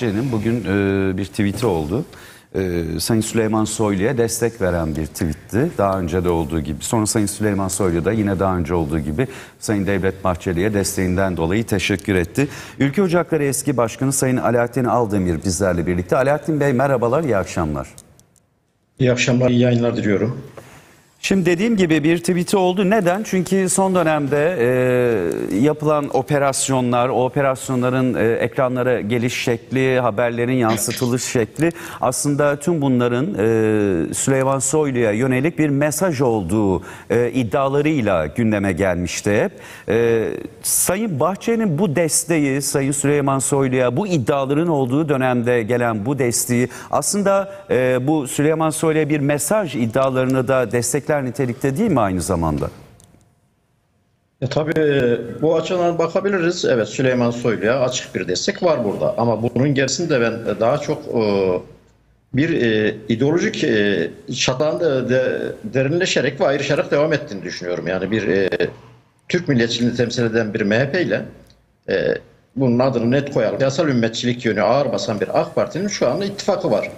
Bahçeli'nin bugün e, bir tweet'i oldu. E, Sayın Süleyman Soylu'ya destek veren bir tweetti. Daha önce de olduğu gibi. Sonra Sayın Süleyman Soylu da yine daha önce olduğu gibi Sayın Devlet Bahçeli'ye desteğinden dolayı teşekkür etti. Ülke Ocakları eski başkanı Sayın Alaaddin Aldemir bizlerle birlikte. Alaaddin Bey merhabalar, iyi akşamlar. İyi akşamlar, iyi yayınlar diliyorum. Şimdi dediğim gibi bir tweet'i oldu. Neden? Çünkü son dönemde e, yapılan operasyonlar, o operasyonların e, ekranlara geliş şekli, haberlerin yansıtılış şekli aslında tüm bunların e, Süleyman Soylu'ya yönelik bir mesaj olduğu e, iddialarıyla gündeme gelmişti. E, Sayın Bahçeli'nin bu desteği Sayın Süleyman Soylu'ya bu iddiaların olduğu dönemde gelen bu desteği aslında e, bu Süleyman Soylu'ya bir mesaj iddialarını da destekler nitelikte değil mi aynı zamanda? E, tabii bu açıdan bakabiliriz. Evet Süleyman Soylu'ya açık bir destek var burada. Ama bunun gerisinde ben daha çok e, bir e, ideolojik e, derinleşerek ve ayrışarak devam ettiğini düşünüyorum. Yani bir e, Türk milliyetçiliğini temsil eden bir MHP ile e, bunun adını net koyalım. Siyasal ümmetçilik yönü ağır basan bir AK Parti'nin şu anda ittifakı var.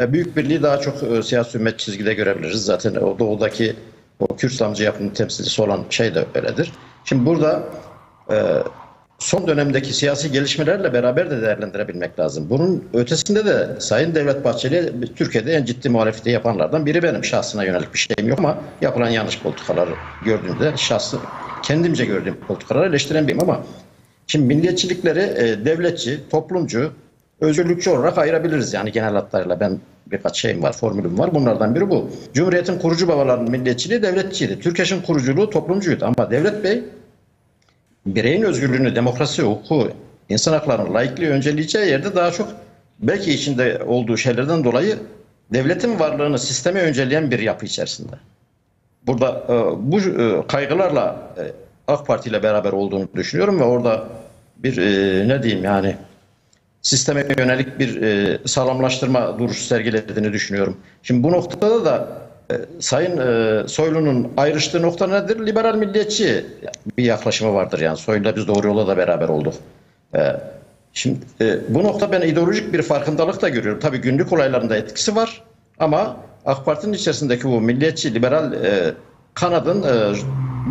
Büyük Birliği daha çok e, siyasi ümmet çizgide görebiliriz. Zaten o doğudaki o Kürt İslamcı yapının temsilcisi olan şey de öyledir. Şimdi burada e, son dönemdeki siyasi gelişmelerle beraber de değerlendirebilmek lazım. Bunun ötesinde de Sayın Devlet Bahçeli Türkiye'de en ciddi muhalefeti yapanlardan biri benim. Şahsına yönelik bir şeyim yok ama yapılan yanlış politikaları gördüğümde şahsı kendimce gördüğüm politikaları eleştiren biriyim ama şimdi milliyetçilikleri e, devletçi, toplumcu, özgürlükçü olarak ayırabiliriz. Yani genel hatlarıyla ben birkaç şeyim var, formülüm var. Bunlardan biri bu. Cumhuriyetin kurucu babalarının milliyetçiliği devletçiydi. Türkeş'in kuruculuğu toplumcuydu. Ama Devlet Bey bireyin özgürlüğünü, demokrasi, hukuku, insan haklarını, laikliği önceleyeceği yerde daha çok belki içinde olduğu şeylerden dolayı devletin varlığını sisteme önceleyen bir yapı içerisinde. Burada e, bu e, kaygılarla e, AK Parti ile beraber olduğunu düşünüyorum ve orada bir ne diyeyim yani sisteme yönelik bir e, sağlamlaştırma duruşu sergilediğini düşünüyorum. Şimdi bu noktada da e, Sayın e, Soylu'nun ayrıştığı nokta nedir? Liberal milliyetçi bir yaklaşımı vardır yani. Soylu'la biz doğru yola da beraber olduk. E, şimdi e, bu nokta ben ideolojik bir farkındalık da görüyorum. Tabii günlük olaylarında etkisi var ama AK Parti'nin içerisindeki bu milliyetçi, liberal e, kanadın e,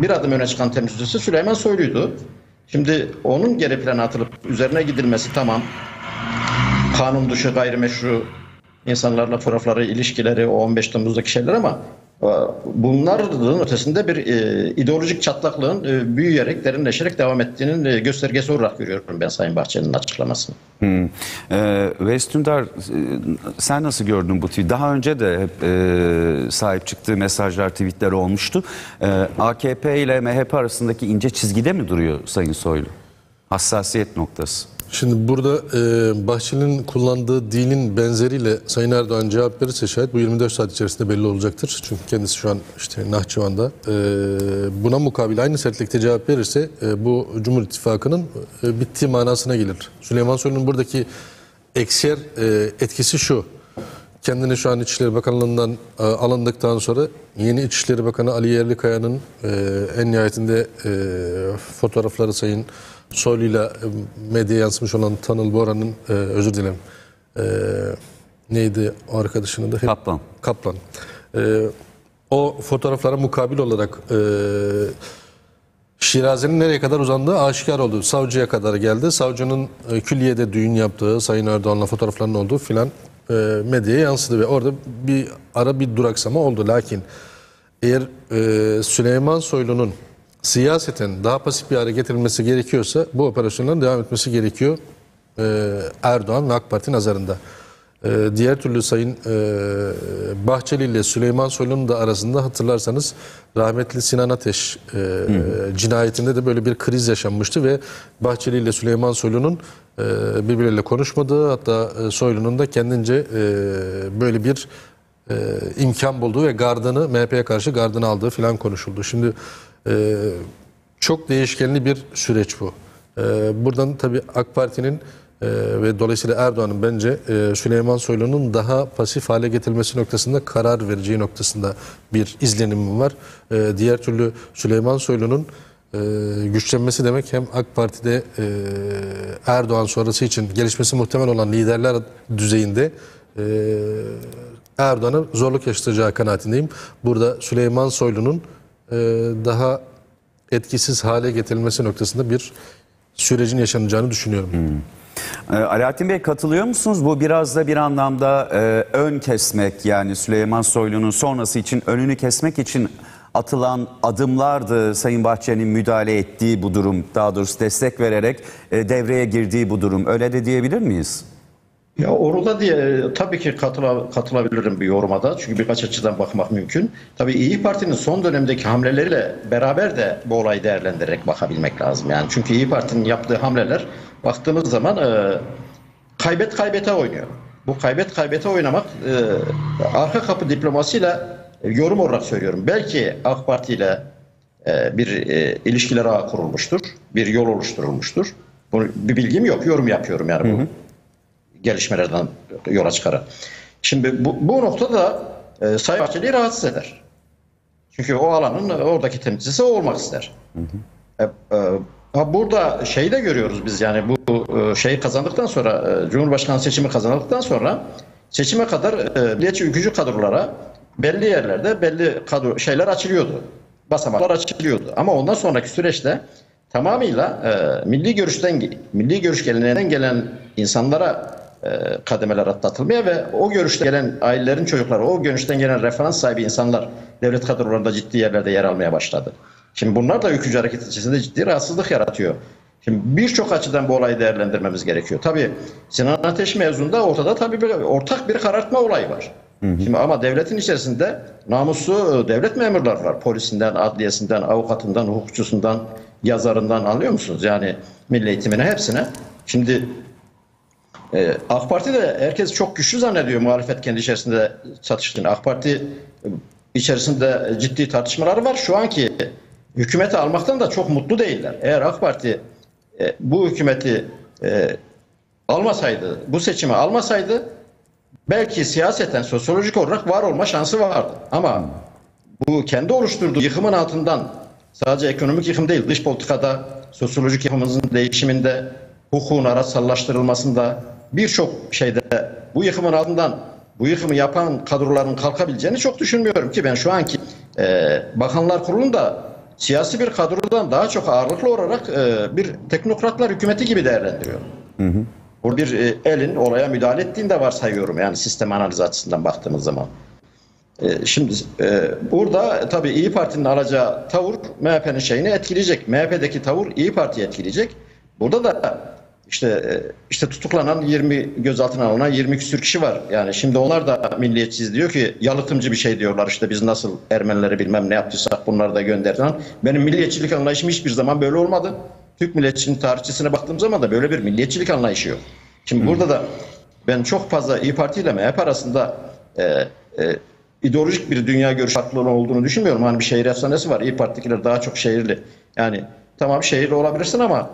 bir adım öne çıkan temsilcisi Süleyman Soylu'ydu. Şimdi onun geri plana atılıp üzerine gidilmesi tamam kanun dışı gayrimeşru insanlarla fotoğrafları, ilişkileri, o 15 Temmuz'daki şeyler ama e, bunların ötesinde bir e, ideolojik çatlaklığın e, büyüyerek, derinleşerek devam ettiğinin göstergesi olarak görüyorum ben Sayın Bahçeli'nin açıklamasını. Hmm. E, sen nasıl gördün bu tweet? Daha önce de hep e, sahip çıktığı mesajlar, tweetler olmuştu. E, AKP ile MHP arasındaki ince çizgide mi duruyor Sayın Soylu? Hassasiyet noktası. Şimdi burada e, Bahçeli'nin kullandığı dilin benzeriyle Sayın Erdoğan cevap verirse şayet bu 24 saat içerisinde belli olacaktır. Çünkü kendisi şu an işte Nahçıvan'da. E, buna mukabil aynı sertlikte cevap verirse e, bu Cumhur İttifakı'nın e, bittiği manasına gelir. Süleyman Soylu'nun buradaki ekser e, etkisi şu. Kendini şu an İçişleri Bakanlığı'ndan e, alındıktan sonra yeni İçişleri Bakanı Ali Yerlikaya'nın e, en nihayetinde e, fotoğrafları Sayın Soylu'yla e, medyaya yansımış olan Tanıl Bora'nın e, özür dilerim e, neydi o arkadaşının da? Kaplan. Kaplan. E, o fotoğraflara mukabil olarak e, Şiraze'nin nereye kadar uzandığı aşikar oldu. Savcıya kadar geldi. Savcının e, külliyede düğün yaptığı, Sayın Erdoğan'la fotoğraflarının olduğu filan e, medyaya yansıdı ve orada bir ara bir duraksama oldu. Lakin eğer e, Süleyman Soylu'nun siyaseten daha pasif bir hale getirilmesi gerekiyorsa bu operasyonların devam etmesi gerekiyor e, Erdoğan ve AK Parti nazarında. E, diğer türlü Sayın e, Bahçeli ile Süleyman Soylu'nun da arasında hatırlarsanız rahmetli Sinan Ateş e, cinayetinde de böyle bir kriz yaşanmıştı ve Bahçeli ile Süleyman Soylu'nun e, birbirleriyle konuşmadığı hatta e, Soylu'nun da kendince e, böyle bir e, imkan bulduğu ve gardını MHP'ye karşı gardını aldığı filan konuşuldu. Şimdi e, çok değişkenli bir süreç bu. E, buradan tabii AK Parti'nin e, ve dolayısıyla Erdoğan'ın bence e, Süleyman Soylu'nun daha pasif hale getirilmesi noktasında karar vereceği noktasında bir izlenimim var. E, diğer türlü Süleyman Soylu'nun e, güçlenmesi demek hem AK Parti'de Erdoğan sonrası için gelişmesi muhtemel olan liderler düzeyinde e, zorluk yaşatacağı kanaatindeyim. Burada Süleyman Soylu'nun daha etkisiz hale getirilmesi noktasında bir sürecin yaşanacağını düşünüyorum. Ee, Alaaddin Bey katılıyor musunuz? Bu biraz da bir anlamda e, ön kesmek yani Süleyman Soylu'nun sonrası için önünü kesmek için atılan adımlardı Sayın Bahçeli'nin müdahale ettiği bu durum. Daha doğrusu destek vererek e, devreye girdiği bu durum. Öyle de diyebilir miyiz? Ya orada diye tabii ki katıla, katılabilirim bir yoruma da. Çünkü birkaç açıdan bakmak mümkün. Tabii İyi Parti'nin son dönemdeki hamleleriyle beraber de bu olayı değerlendirerek bakabilmek lazım. Yani çünkü İyi Parti'nin yaptığı hamleler baktığımız zaman e, kaybet kaybete oynuyor. Bu kaybet kaybete oynamak e, arka kapı diplomasıyla e, yorum olarak söylüyorum. Belki AK Parti ile e, bir e, ilişkiler ağı kurulmuştur. Bir yol oluşturulmuştur. Bunu, bir bilgim yok. Yorum yapıyorum yani bu gelişmelerden yola çıkarak. Şimdi bu, bu noktada e, Sayın Bahçeli'yi rahatsız eder. Çünkü o alanın oradaki temsilcisi olmak ister. E, e, ha burada şeyi de görüyoruz biz yani bu e, şeyi kazandıktan sonra e, Cumhurbaşkanı seçimi kazandıktan sonra seçime kadar e, milliyetçi ülkücü kadrolara belli yerlerde belli kadro şeyler açılıyordu. Basamaklar açılıyordu. Ama ondan sonraki süreçte tamamıyla e, milli görüşten milli görüş geleneğinden gelen insanlara e, kademeler atlatılmaya ve o görüşten gelen ailelerin çocukları, o görüşten gelen referans sahibi insanlar devlet kadrolarında ciddi yerlerde yer almaya başladı. Şimdi bunlar da ülkücü hareket içerisinde ciddi rahatsızlık yaratıyor. Şimdi birçok açıdan bu olayı değerlendirmemiz gerekiyor. Tabii Sinan Ateş mevzunda ortada tabii bir ortak bir karartma olayı var. Şimdi ama devletin içerisinde namuslu devlet memurları var. Polisinden, adliyesinden, avukatından, hukukçusundan, yazarından anlıyor musunuz? Yani milli eğitimine hepsine. Şimdi e, AK Parti de herkes çok güçlü zannediyor muhalefet kendi içerisinde çatıştığını. AK Parti e, içerisinde ciddi tartışmaları var. Şu anki hükümeti almaktan da çok mutlu değiller. Eğer AK Parti e, bu hükümeti e, almasaydı, bu seçimi almasaydı belki siyaseten, sosyolojik olarak var olma şansı vardı. Ama bu kendi oluşturduğu yıkımın altından sadece ekonomik yıkım değil, dış politikada, sosyolojik yıkımımızın değişiminde, hukukun araçsallaştırılmasında birçok şeyde bu yıkımın altından bu yıkımı yapan kadroların kalkabileceğini çok düşünmüyorum ki ben şu anki e, Bakanlar Kurulu'nda siyasi bir kadrodan daha çok ağırlıklı olarak e, bir teknokratlar hükümeti gibi değerlendiriyorum. Burada bir e, elin olaya müdahale ettiğini de varsayıyorum yani sistem analizi açısından baktığımız zaman. E, şimdi e, burada tabii İyi Parti'nin alacağı tavır MHP'nin şeyini etkileyecek. MHP'deki tavır İyi Parti'yi etkileyecek. Burada da işte e, işte tutuklanan 20 gözaltına alınan 20 küsür kişi var. Yani şimdi onlar da milliyetçiyiz diyor ki yalıtımcı bir şey diyorlar işte biz nasıl Ermenileri bilmem ne yaptıysak bunları da gönderdiler. Benim milliyetçilik anlayışım hiçbir zaman böyle olmadı. Türk milliyetçiliğinin tarihçesine baktığım zaman da böyle bir milliyetçilik anlayışı yok. Şimdi burada da ben çok fazla İyi Parti ile MHP arasında e, e, ideolojik bir dünya görüş farklılığı olduğunu düşünmüyorum. Hani bir şehir efsanesi var. İyi Parti'dekiler daha çok şehirli. Yani tamam şehirli olabilirsin ama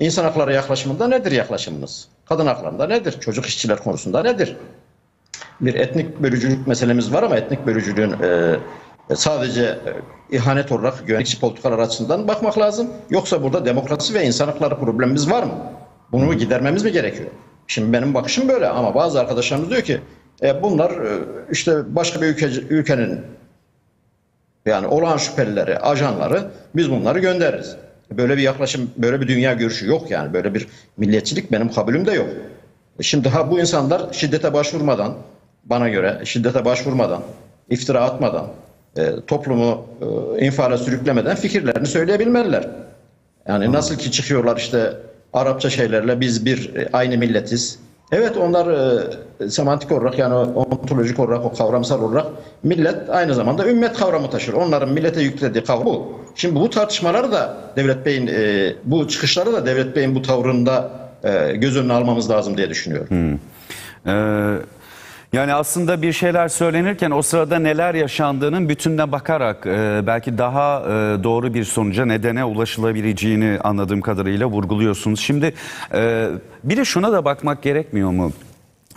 insan hakları yaklaşımında nedir yaklaşımınız? Kadın haklarında nedir? Çocuk işçiler konusunda nedir? Bir etnik bölücülük meselemiz var ama etnik bölücülüğün e, sadece e, ihanet olarak güvenlikçi politikalar açısından bakmak lazım. Yoksa burada demokrasi ve insan hakları problemimiz var mı? Bunu gidermemiz mi gerekiyor? Şimdi benim bakışım böyle ama bazı arkadaşlarımız diyor ki e, bunlar e, işte başka bir ülke, ülkenin yani olağan şüphelileri, ajanları biz bunları göndeririz. Böyle bir yaklaşım, böyle bir dünya görüşü yok yani. Böyle bir milliyetçilik benim kabulüm de yok. E, Şimdi ha bu insanlar şiddete başvurmadan, bana göre şiddete başvurmadan, iftira atmadan, e, toplumu e, infiale sürüklemeden fikirlerini söyleyebilmeliler. Yani nasıl ki çıkıyorlar işte Arapça şeylerle biz bir e, aynı milletiz. Evet onlar e, semantik olarak yani ontolojik olarak o kavramsal olarak millet aynı zamanda ümmet kavramı taşır. Onların millete yüklediği kavram bu. Şimdi bu tartışmaları da Devlet Bey'in e, bu çıkışları da Devlet Bey'in bu tavrında e, göz önüne almamız lazım diye düşünüyorum. Ee, yani aslında bir şeyler söylenirken o sırada neler yaşandığının bütününe bakarak e, belki daha e, doğru bir sonuca nedene ulaşılabileceğini anladığım kadarıyla vurguluyorsunuz. Şimdi e, bir de şuna da bakmak gerekmiyor mu?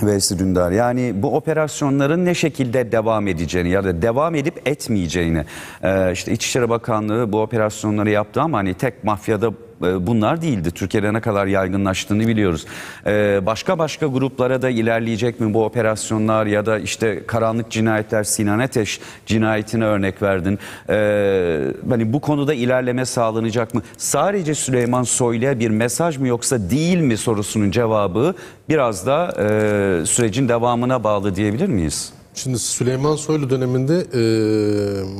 Veysi Dündar. Yani bu operasyonların ne şekilde devam edeceğini ya da devam edip etmeyeceğini e, işte İçişleri Bakanlığı bu operasyonları yaptı ama hani tek mafyada bunlar değildi. Türkiye'de ne kadar yaygınlaştığını biliyoruz. E, Başka başka gruplara da ilerleyecek mi bu operasyonlar ya da işte karanlık cinayetler Sinan Ateş cinayetine örnek verdin. E, Hani bu konuda ilerleme sağlanacak mı? Sadece Süleyman Soylu'ya bir mesaj mı yoksa değil mi sorusunun cevabı biraz da e, sürecin devamına bağlı diyebilir miyiz? Şimdi Süleyman Soylu döneminde e,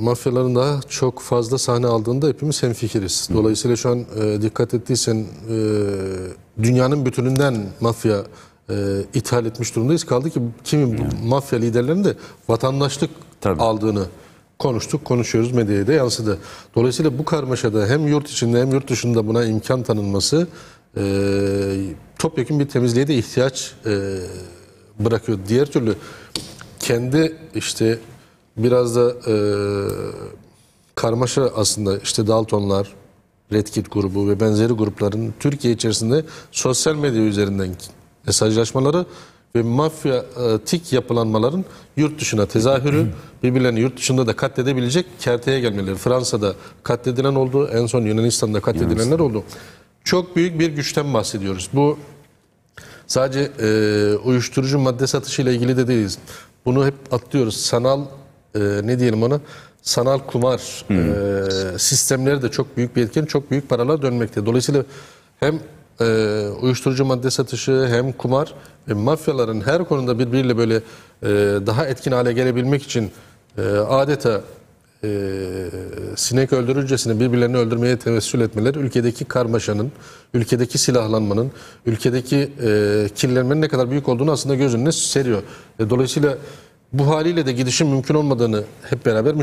mafyaların daha çok fazla sahne aldığında hepimiz hemfikiriz. Dolayısıyla şu an e, dikkat ettiysen e, dünyanın bütününden mafya e, ithal etmiş durumdayız. Kaldı ki kimi bu mafya liderlerinin de vatandaşlık Tabii. aldığını konuştuk, konuşuyoruz, medyaya da yansıdı. Dolayısıyla bu karmaşada hem yurt içinde hem yurt dışında buna imkan tanınması e, topyekun bir temizliğe de ihtiyaç e, bırakıyor. Diğer türlü kendi işte biraz da e, karmaşa aslında işte Daltonlar, Red Kit grubu ve benzeri grupların Türkiye içerisinde sosyal medya üzerinden mesajlaşmaları ve mafyatik yapılanmaların yurt dışına tezahürü, birbirlerini yurt dışında da katledebilecek kerteye gelmeleri. Fransa'da katledilen oldu, en son Yunanistan'da katledilenler oldu. Çok büyük bir güçten bahsediyoruz. Bu Sadece e, uyuşturucu madde satışıyla ilgili de değiliz. Bunu hep atlıyoruz. Sanal e, ne diyelim ona? Sanal kumar e, sistemleri de çok büyük bir etken, çok büyük paralar dönmekte. Dolayısıyla hem e, uyuşturucu madde satışı hem kumar ve mafyaların her konuda birbiriyle böyle e, daha etkin hale gelebilmek için e, adeta e, sinek öldürürcesine birbirlerini öldürmeye tevessül etmeleri ülkedeki karmaşanın, ülkedeki silahlanmanın, ülkedeki e, kirlenmenin ne kadar büyük olduğunu aslında göz önüne seriyor. E, dolayısıyla bu haliyle de gidişin mümkün olmadığını hep beraber